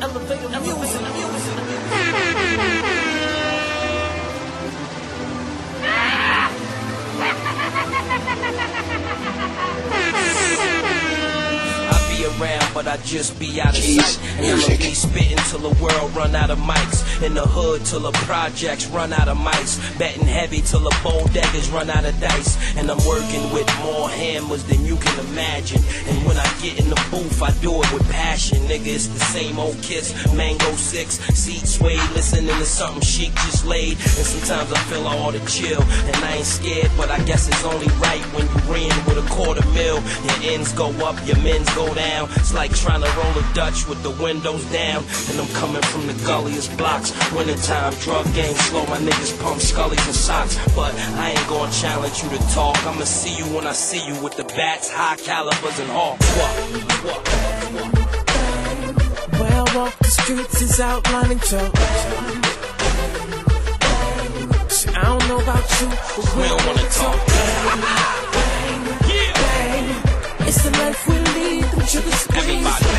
Elevator music, music. Be around, but I just be out of sight. And I'ma be spitting till the world run out of mics. In the hood till the projects run out of mics. Betting heavy till the bodegas run out of dice. And I'm working with hammers than you can imagine. And when I get in the booth, I do it with passion. Nigga, it's the same old kiss. Mango 6, seat sway, listening to something Sheek just laid. And sometimes I feel all the chill. And I ain't scared, but I guess it's only right when you ran with a quarter mil. Your ends go up, your men's go down. It's like trying to roll a Dutch with the windows down. And I'm coming from the gulliest blocks. Wintertime, drug game slow. My niggas pump scullies and socks. But I ain't gonna challenge you to talk. I'ma see you when I see you with the bats, high calibers, and hawks. What? What? Where I walk the streets is outlining chalk. I don't know about you, but We don't wanna talk. It's the life we lead, them sugar squeeze. Everybody.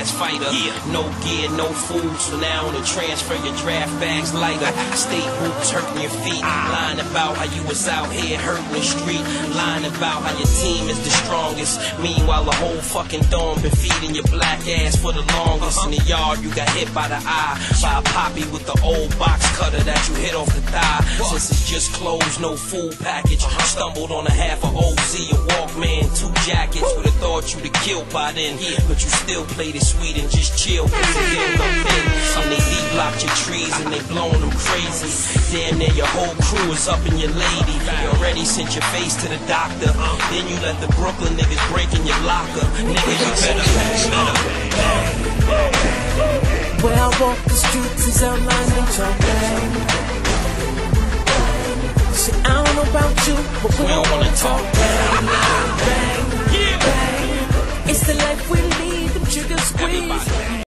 Half-ass fighter. No gear, no food. So now on the transfer your draft bags lighter. State hoops hurting your feet. Lying about how you was out here hurting the street. Lying about how your team is the strongest. Meanwhile, the whole fucking dome been feeding your black ass for the longest. In the yard, you got hit by the eye by a poppy with the old box cutter that you hit off the thigh. Since it's just closed, no food package. Stumbled on a half of OZ, two jackets. Would've thought you'd have killed by then. But you still played it sweet and just chill. Cause didn't know then. And they deep-locked your trees and they blowing them crazy. Damn near your whole crew is up in your lady. You already sent your face to the doctor. Then you let the Brooklyn niggas break in your locker. Nigga, you better, better. Where I walk the streets is outlining chalk. See, I don't know about you, but we, We don't wanna talk.